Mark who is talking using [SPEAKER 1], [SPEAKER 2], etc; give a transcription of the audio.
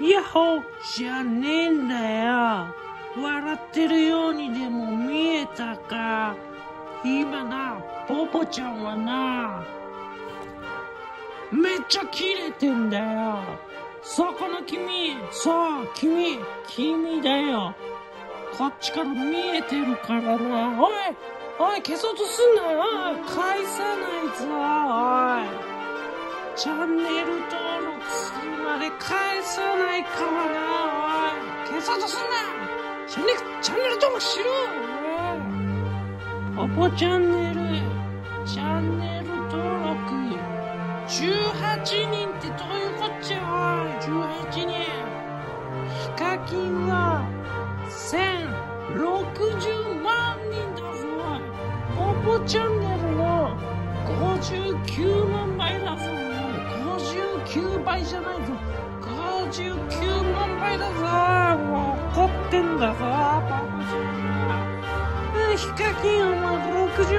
[SPEAKER 1] ヤッホーじゃねえんだよ。笑ってるようにでも見えたか。今な、ポポちゃんはな、めっちゃキレてんだよ。そこの君、そう、君、君だよ。こっちから見えてるからな。おい、おい、消そうとすんなよ。返さないぞ、チャンネル登録するまで返さないからな、おい。消そうとすんなチャンネル、チャンネル登録しろ、ポポチャンネル、チャンネル登録、18人ってどういうこっちゃ、おい。18人。ヒカキンは、1060万人だぞ、おい。ポポチャンネルの。59万倍9倍じゃないぞ。59万倍だぞ。もう怒ってんだぞ。パコヒカキンお前60